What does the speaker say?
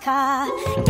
卡